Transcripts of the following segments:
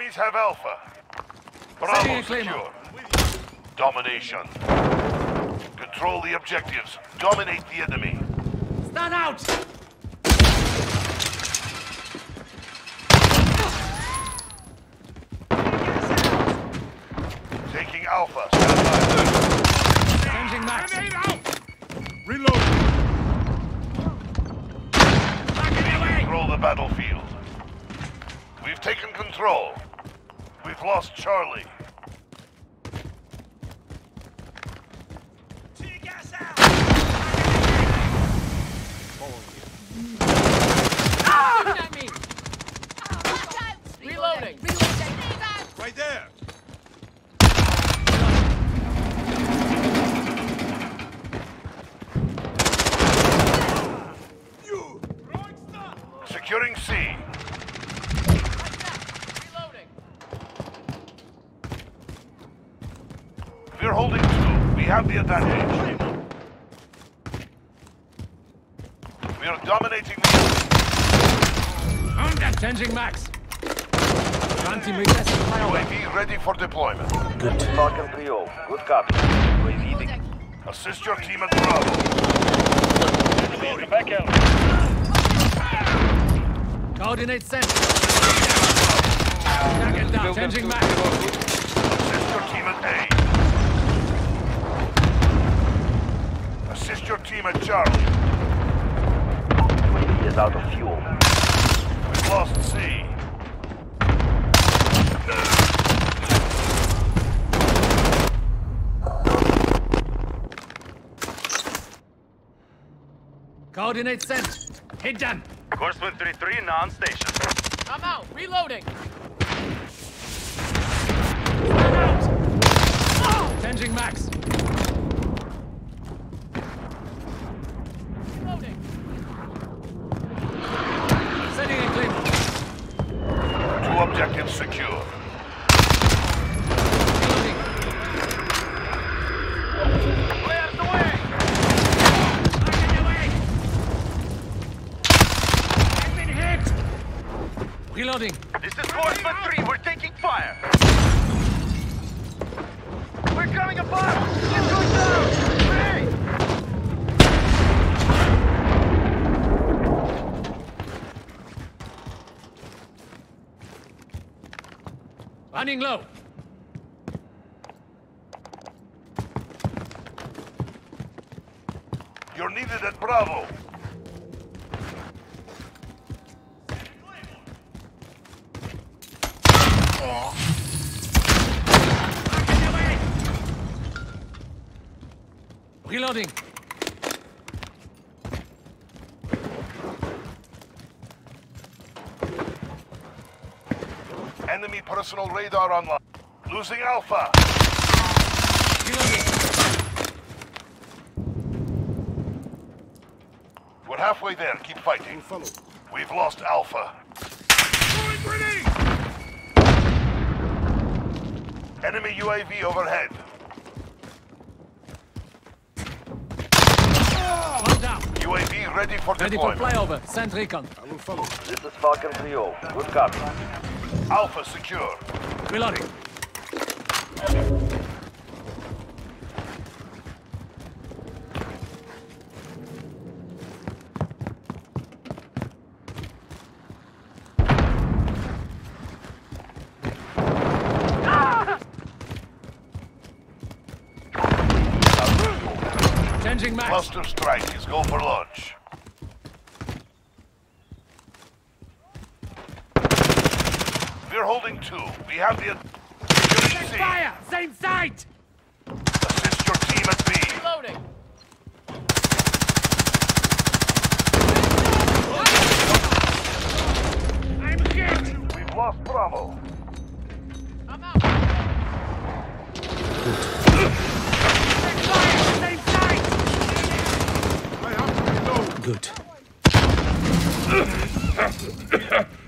Enemies have Alpha. Setting Bravo a secure. Domination. Control the objectives. Dominate the enemy. Stand out! Taking Alpha. Stand Changing max. Reload! by. Control the battlefield. We've taken control. We've lost Charlie. Shooting at me! Reloading. Right there! You! Throwing stun! Securing C. Reloading. We're holding two. We have the advantage. We are dominating the Changing max. Granting me. UAV ready for deployment. Good. Falcon 3-0. Good copy. UAV beginning. Assist your team at Bravo. Back out. Coordinate sent. Target down. Changing max. Assist your team at A. Assist your team at Charlie. UAV is out of fuel. We've lost C. Coordinate sent. Hit done. Horseman 3-3 now on station. I'm out. Reloading. Stand out. Changing max. Reloading. Setting a claymore. Two objectives secure. Reloading. Clear the way! I've been hit. Reloading. This is Horseman 3, we're taking fire! We're coming apart! Get going down! Running low. You're needed at Bravo. Reloading. Enemy personal radar online. Losing Alpha. We're halfway there. Keep fighting. We've lost Alpha. Enemy UAV overhead. UAV ready for Ready for deployment. flyover. Send recon. I will follow. This is Falcon 3-0. Good copy. Alpha secure. Reloading. Changing max. Cluster strike is go for launch. We're holding two. We have the securing Fire! Same site! Assist your team at B. Reloading. I'm hit! We've lost Bravo. I'm out. Fire! Same site! I have to reload. Good.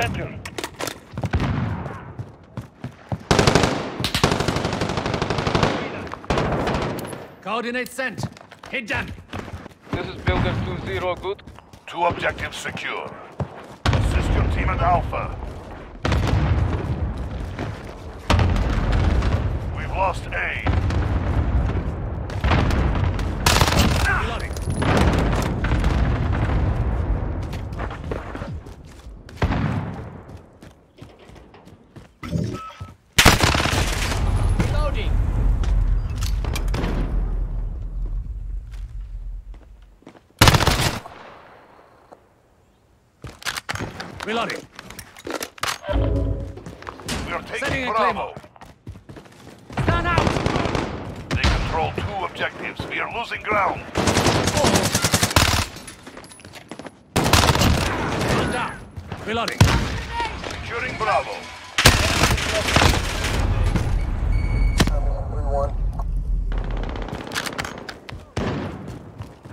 Enemy Reloading. center. Coordinate sent. Hit done. This is Builder 2-0, good. Two objectives secure. Assist your team at Alpha. We've lost A. Reloading. Reloading. Reloading. We are taking Setting Bravo. Stand out. They control two objectives. We are losing ground. One down. Reloading. Securing Bravo.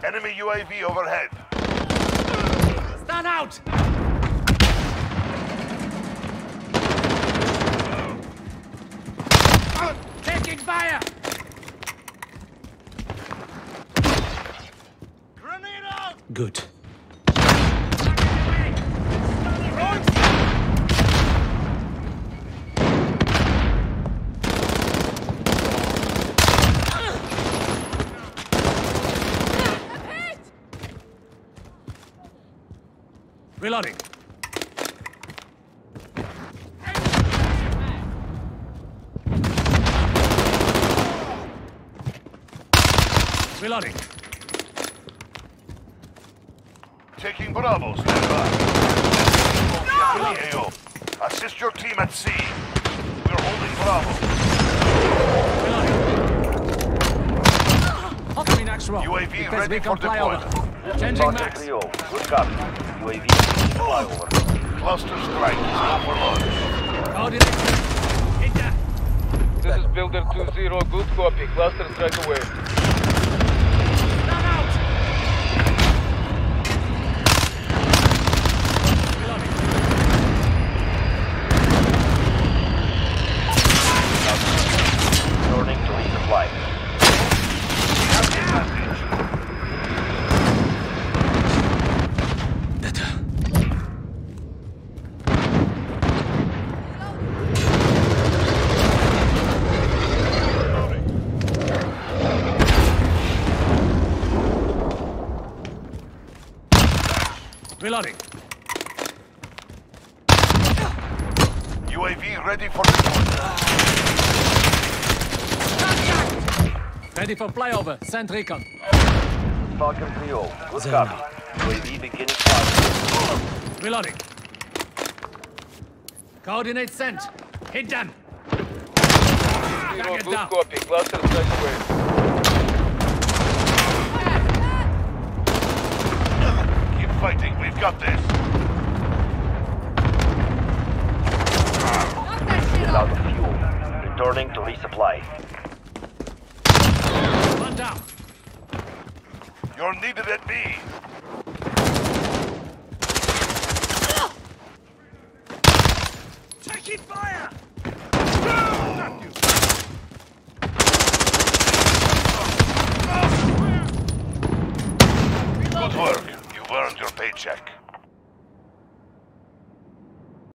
Enemy UAV overhead. Stand out. Good. Reloading. Reloading. Taking Bravo. Stand by. Enemy AO. Assist your team at C. We're holding Bravo. Reloading. Offer me next. UAV ready for deployment. Changing Falcon max. 3-0. Good copy. UAV flyover. Cluster strike. Go for launch. Coordinate. This is Builder 2-0, good copy. Cluster strike away. Stand out. Reloading. Returning to resupply. Have the advantage. Reloading. UAV ready for deployment. Ready for flyover. Send recon. Falcon 3-0. Good copy. UAV beginning flyover. Reloading. Coordinate sent. Hit them. Zero, good down. copy. Cluster strike away. Keep fighting. We've got this. Is out of fuel. Returning to resupply. One down. You're needed at B. Taking fire!